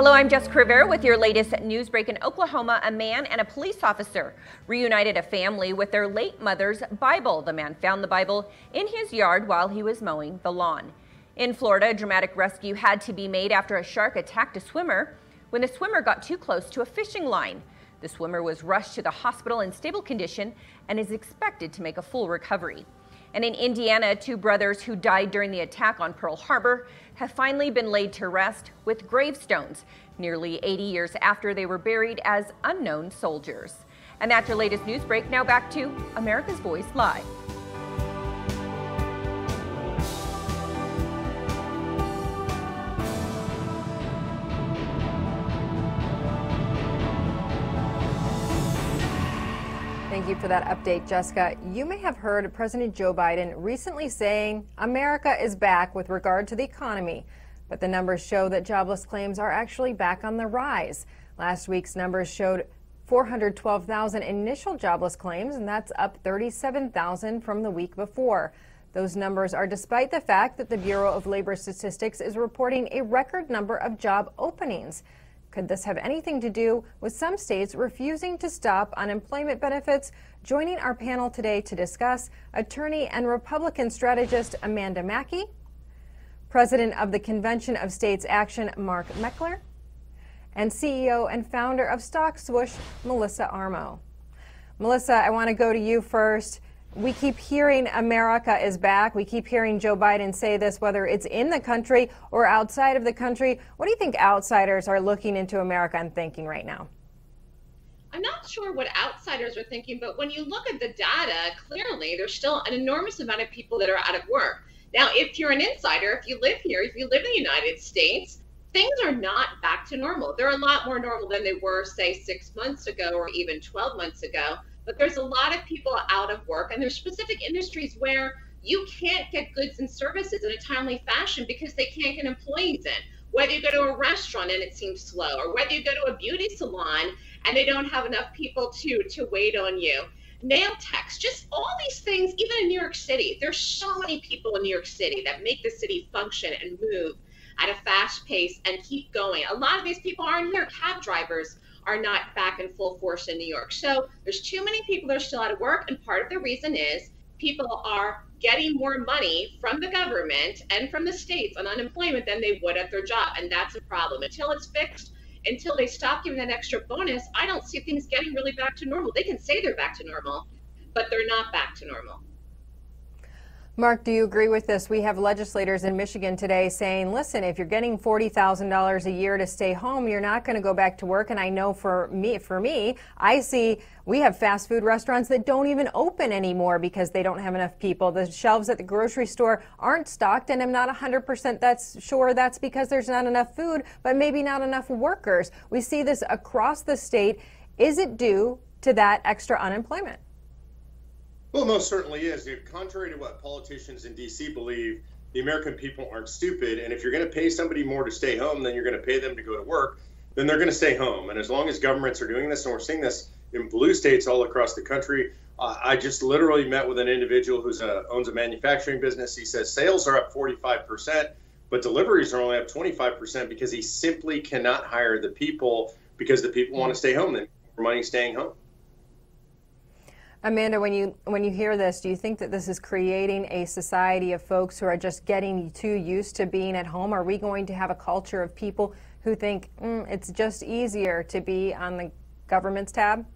Hello, I'm Jessica Rivera with your latest news break in Oklahoma. A man and a police officer reunited a family with their late mother's Bible. The man found the Bible in his yard while he was mowing the lawn. In Florida, a dramatic rescue had to be made after a shark attacked a swimmer when the swimmer got too close to a fishing line. The swimmer was rushed to the hospital in stable condition and is expected to make a full recovery. And in Indiana, two brothers who died during the attack on Pearl Harbor have finally been laid to rest with gravestones nearly 80 years after they were buried as unknown soldiers. And that's your latest news break. Now back to America's Voice Live. You for that update, Jessica. You may have heard President Joe Biden recently saying America is back with regard to the economy, but the numbers show that jobless claims are actually back on the rise. Last week's numbers showed 412,000 initial jobless claims, and that's up 37,000 from the week before. Those numbers are despite the fact that the Bureau of Labor Statistics is reporting a record number of job openings. Could this have anything to do with some states refusing to stop unemployment benefits? Joining our panel today to discuss, attorney and Republican strategist Amanda Makki, President of the Convention of States Action Mark Meckler, and CEO and founder of StockSwoosh, Melissa Armo. Melissa, I want to go to you first we keep hearing America is back. We keep hearing Joe Biden say this, whether it's in the country or outside of the country. What do you think outsiders are looking into America and thinking right now? I'm not sure what outsiders are thinking, but when you look at the data, clearly there's still an enormous amount of people that are out of work. Now, if you're an insider, if you live here, if you live in the United States, things are not back to normal. They're a lot more normal than they were, say, six months ago or even 12 months ago. But there's a lot of people out of work, and there's specific industries where you can't get goods and services in a timely fashion because they can't get employees in. Whether you go to a restaurant and it seems slow, or whether you go to a beauty salon and they don't have enough people to to wait on you. Nail techs, just all these things, even in New York City, there's so many people in New York City that make the city function and move at a fast pace and keep going. A lot of these people aren't here. Cab drivers, are not back in full force in New York. So there's too many people that are still out of work. And part of the reason is people are getting more money from the government and from the states on unemployment than they would at their job. And that's a problem. Until it's fixed, until they stop giving that extra bonus, I don't see things getting really back to normal. They can say they're back to normal, but they're not back to normal. Mark, do you agree with this? We have legislators in Michigan today saying, listen, if you're getting $40,000 a year to stay home, you're not going to go back to work. And I know for me, for me, I see we have fast food restaurants that don't even open anymore because they don't have enough people. The shelves at the grocery store aren't stocked, and I'm not 100% that's sure that's because there's not enough food, but maybe not enough workers. We see this across the state. Is it due to that extra unemployment? Well, most certainly is. Contrary to what politicians in D.C. believe, the American people aren't stupid. And if you're going to pay somebody more to stay home, then you're going to pay them to go to work, then they're going to stay home. And as long as governments are doing this, and we're seeing this in blue states all across the country, uh, I just literally met with an individual who owns a manufacturing business. He says sales are up 45%, but deliveries are only up 25% because he simply cannot hire the people because the people want to stay home. They make more money staying home. Amanda, when you when you hear this, do you think that this is creating a society of folks who are just getting too used to being at home? Are we going to have a culture of people who think mm, it's just easier to be on the government's tab?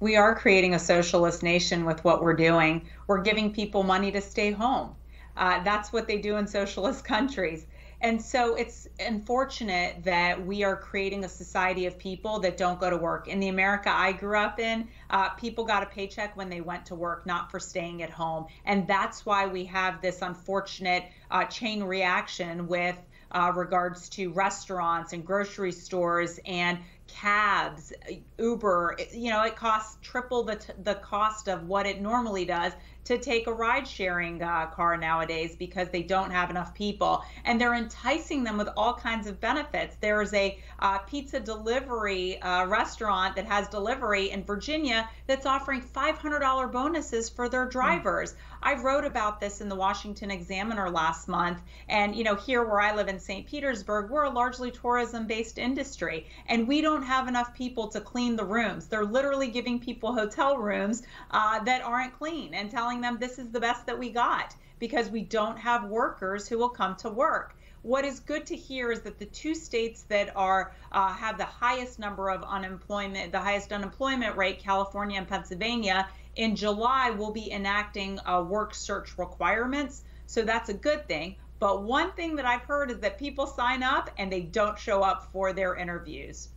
We are creating a socialist nation with what we're doing. We're giving people money to stay home. Uh, that's what they do in socialist countries. And so it's unfortunate that we are creating a society of people that don't go to work. In the America I grew up in, uh, people got a paycheck when they went to work, not for staying at home. And that's why we have this unfortunate uh, chain reaction with uh, regards to restaurants and grocery stores and cabs, Uber. You know, it costs triple the, t- the cost of what it normally does to take a ride sharing uh, car nowadays because they don't have enough people. And they're enticing them with all kinds of benefits. There's a uh, pizza delivery uh, restaurant that has delivery in Virginia that's offering $500 bonuses for their drivers. Mm. I wrote about this in the Washington Examiner last month. And, you know, here where I live in St. Petersburg, we're a largely tourism based industry and we don't have enough people to clean the rooms. They're literally giving people hotel rooms uh, that aren't clean and telling them this is the best that we got because we don't have workers who will come to work what is good to hear is that the two states that are uh, have the highest number of unemployment, the highest unemployment rate, California and Pennsylvania, in July, we'll be enacting uh, work search requirements. So that's a good thing. But one thing that I've heard is that people sign up and they don't show up for their interviews.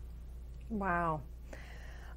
Wow.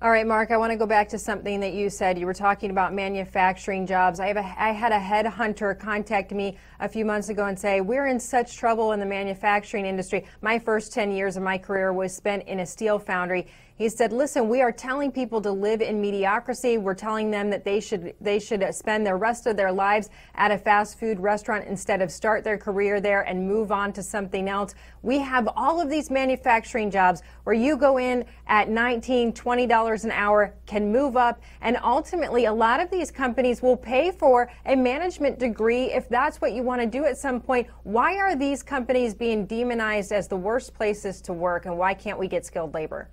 All right, Mark, I want to go back to something that you said. You were talking about manufacturing jobs. I, have a, I had a headhunter contact me a few months ago and say, We're in such trouble in the manufacturing industry. My first 10 years of my career was spent in a steel foundry. He said, "Listen, we are telling people to live in mediocrity. We're telling them that they should they should spend the rest of their lives at a fast food restaurant instead of start their career there and move on to something else. We have all of these manufacturing jobs where you go in at 19, 20 dollars an hour, can move up, and ultimately a lot of these companies will pay for a management degree if that's what you want to do at some point. Why are these companies being demonized as the worst places to work, and why can't we get skilled labor?"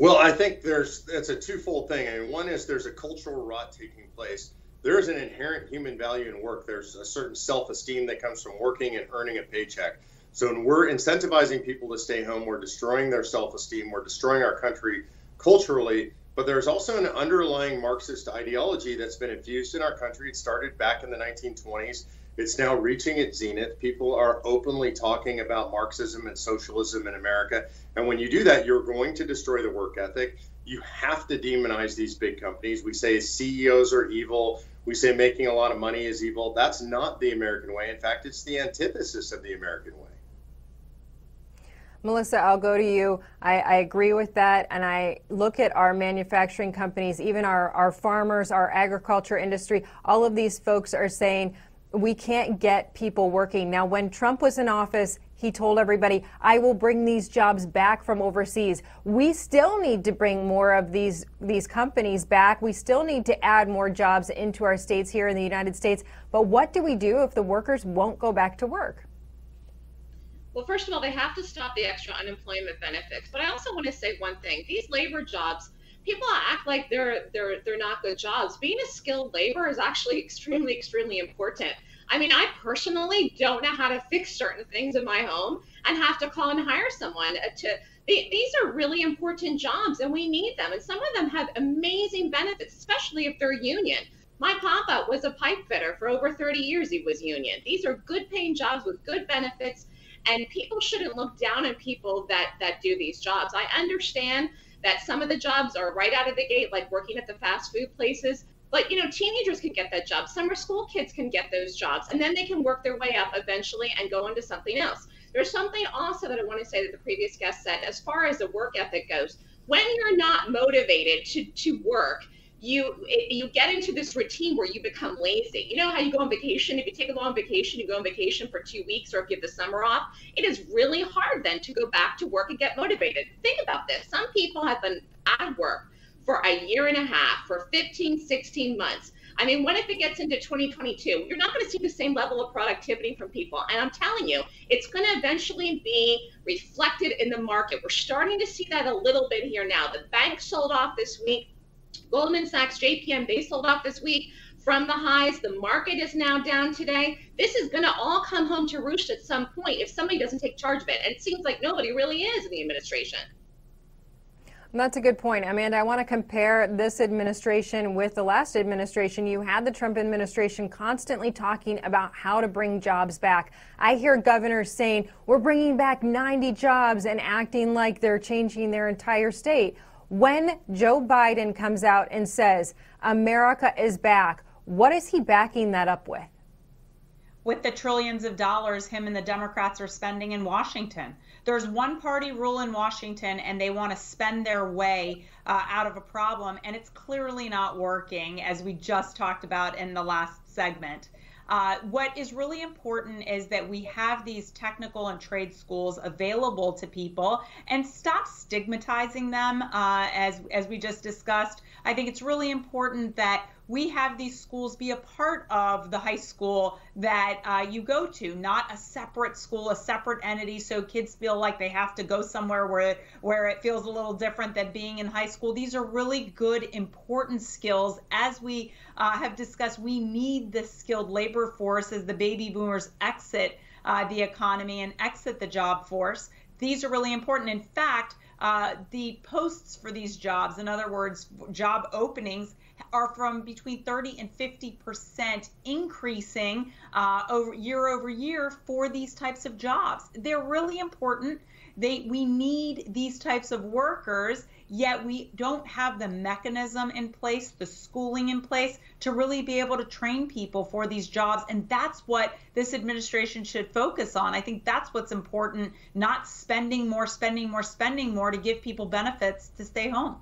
Well, I think there's it's a twofold thing. I mean, one is there's a cultural rot taking place. There is an inherent human value in work. There's a certain self-esteem that comes from working and earning a paycheck. So when we're incentivizing people to stay home, we're destroying their self-esteem. We're destroying our country culturally. But there's also an underlying Marxist ideology that's been infused in our country. It started back in the 1920s it's now reaching its zenith. People are openly talking about Marxism and socialism in America. And when you do that, you're going to destroy the work ethic. You have to demonize these big companies. We say CEOs are evil. We say making a lot of money is evil. That's not the American way. In fact, it's the antithesis of the American way. Melissa, I'll go to you. I, I, agree with that. And I look at our manufacturing companies, even our, our farmers, our agriculture industry, all of these folks are saying we can't get people working. Now, when Trump was in office, he told everybody, I will bring these jobs back from overseas. We still need to bring more of these, these companies back. We still need to add more jobs into our states here in the United States. But what do we do if the workers won't go back to work? Well, first of all, they have to stop the extra unemployment benefits. But I also want to say one thing these labor jobs, people act like they're they're they're not good jobs. Being a skilled labor is actually extremely extremely important. I mean, I personally don't know how to fix certain things in my home and have to call and hire someone uh, to. these are really important jobs and we need them. And some of them have amazing benefits, especially if they're union. My papa was a pipe fitter for over 30 years. He was union. These are good paying jobs with good benefits, and people shouldn't look down on people that that do these jobs. I understand that some of the jobs are right out of the gate, like working at the fast food places. But you know, teenagers can get that job. Summer school kids can get those jobs, and then they can work their way up eventually and go into something else. There's something also that I want to say that the previous guest said, as far as the work ethic goes. When you're not motivated to to work, you you get into this routine where you become lazy. You know how you go on vacation? If you take a long vacation, you go on vacation for two weeks, or if you have the summer off, it is really hard then to go back to work and get motivated. Think about this. Some people have been out of work for a year and a half, for 15, 16 months. I mean, what if it gets into 2022? You're not going to see the same level of productivity from people. And I'm telling you, it's going to eventually be reflected in the market. We're starting to see that a little bit here now. The bank sold off this week. Goldman Sachs, JPM, they sold off this week from the highs. The market is now down today. This is going to all come home to roost at some point if somebody doesn't take charge of it. And it seems like nobody really is in the administration. That's a good point. Amanda, I want to compare this administration with the last administration. You had the Trump administration constantly talking about how to bring jobs back. I hear governors saying, we're bringing back 90 jobs and acting like they're changing their entire state. When Joe Biden comes out and says America is back, what is he backing that up with? with the trillions of dollars him and the Democrats are spending in Washington. There's one party rule in Washington, and they want to spend their way uh, out of a problem, and it's clearly not working, as we just talked about in the last segment. Uh, what is really important is that we have these technical and trade schools available to people and stop stigmatizing them uh, as as we just discussed. I think it's really important that we have these schools be a part of the high school that uh, you go to, not a separate school, a separate entity, so kids feel like they have to go somewhere where where it feels a little different than being in high school. These are really good, important skills. As we uh, have discussed, we need the skilled labor force as the baby boomers exit uh, the economy and exit the job force. These are really important. In fact, uh, the posts for these jobs, in other words, job openings, are from between 30 and 50 percent increasing uh, over year over year for these types of jobs. They're really important. They we need these types of workers, yet we don't have the mechanism in place, the schooling in place to really be able to train people for these jobs. And that's what this administration should focus on. I think that's what's important, not spending more, spending more, spending more to give people benefits to stay home.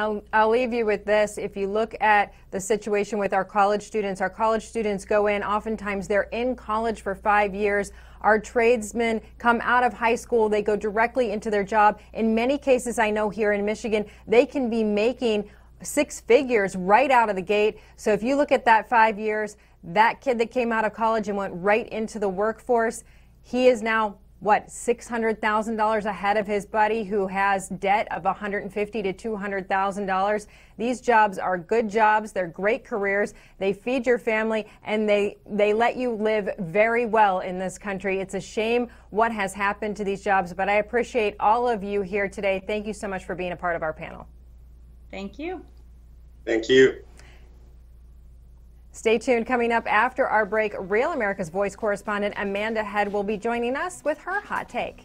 I'll, I'll leave you with this. If you look at the situation with our college students, our college students go in, oftentimes they're in college for five years. Our tradesmen come out of high school, they go directly into their job. In many cases, I know here in Michigan, they can be making six figures right out of the gate. So if you look at that five years, that kid that came out of college and went right into the workforce, he is now what $600,000 ahead of his buddy who has debt of $150 to $200,000. These jobs are good jobs, they're great careers. They feed your family and they they let you live very well in this country. It's a shame what has happened to these jobs, but I appreciate all of you here today. Thank you so much for being a part of our panel. Thank you. Thank you. Stay tuned. Coming up after our break, Real America's Voice correspondent Amanda Head will be joining us with her hot take.